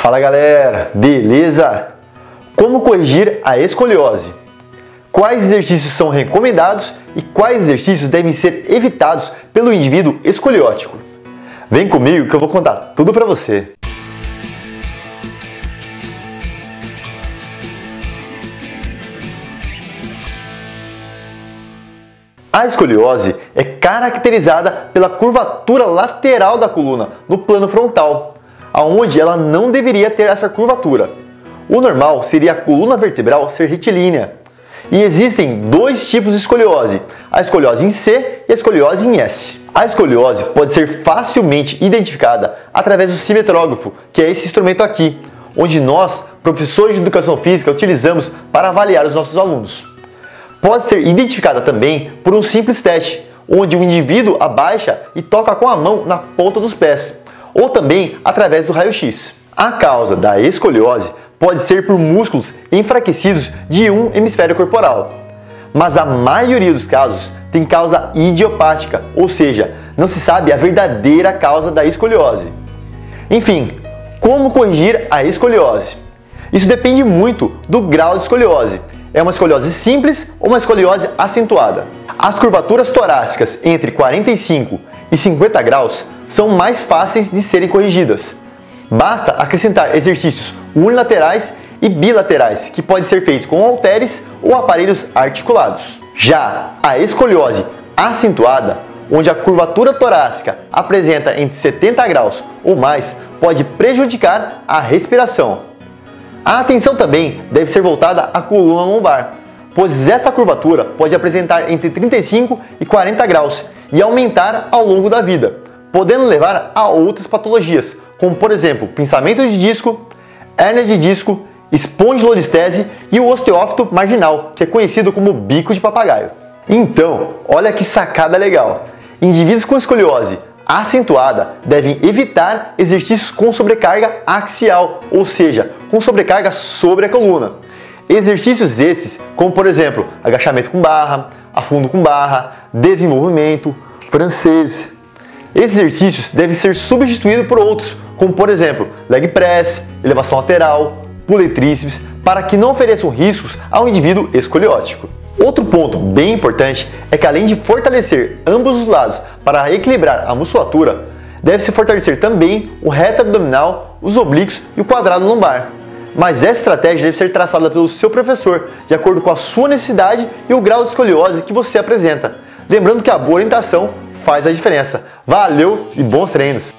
Fala galera, beleza? Como corrigir a escoliose? Quais exercícios são recomendados e quais exercícios devem ser evitados pelo indivíduo escoliótico? Vem comigo que eu vou contar tudo para você. A escoliose é caracterizada pela curvatura lateral da coluna no plano frontal, aonde ela não deveria ter essa curvatura. O normal seria a coluna vertebral ser retilínea. E existem dois tipos de escoliose, a escoliose em C e a escoliose em S. A escoliose pode ser facilmente identificada através do cimetrógrafo, que é esse instrumento aqui, onde nós, professores de educação física, utilizamos para avaliar os nossos alunos. Pode ser identificada também por um simples teste, onde o indivíduo abaixa e toca com a mão na ponta dos pés ou também através do raio-x. A causa da escoliose pode ser por músculos enfraquecidos de um hemisfério corporal, mas a maioria dos casos tem causa idiopática, ou seja, não se sabe a verdadeira causa da escoliose. Enfim, como corrigir a escoliose? Isso depende muito do grau de escoliose. É uma escoliose simples ou uma escoliose acentuada? As curvaturas torácicas entre 45 e 50 graus são mais fáceis de serem corrigidas. Basta acrescentar exercícios unilaterais e bilaterais, que podem ser feitos com halteres ou aparelhos articulados. Já a escoliose acentuada, onde a curvatura torácica apresenta entre 70 graus ou mais, pode prejudicar a respiração. A atenção também deve ser voltada à coluna lombar, pois esta curvatura pode apresentar entre 35 e 40 graus e aumentar ao longo da vida, podendo levar a outras patologias, como por exemplo, pensamento de disco, hernia de disco, espondilolistese e o osteófito marginal, que é conhecido como bico de papagaio. Então, olha que sacada legal! Indivíduos com escoliose acentuada devem evitar exercícios com sobrecarga axial, ou seja, com sobrecarga sobre a coluna. Exercícios esses, como por exemplo, agachamento com barra, afundo com barra, desenvolvimento, francês, esses exercícios devem ser substituídos por outros, como por exemplo, leg press, elevação lateral, pule tríceps, para que não ofereçam riscos ao indivíduo escoliótico. Outro ponto bem importante é que além de fortalecer ambos os lados para equilibrar a musculatura, deve-se fortalecer também o reto abdominal, os oblíquos e o quadrado lombar. Mas essa estratégia deve ser traçada pelo seu professor, de acordo com a sua necessidade e o grau de escoliose que você apresenta. Lembrando que a boa orientação faz a diferença. Valeu e bons treinos!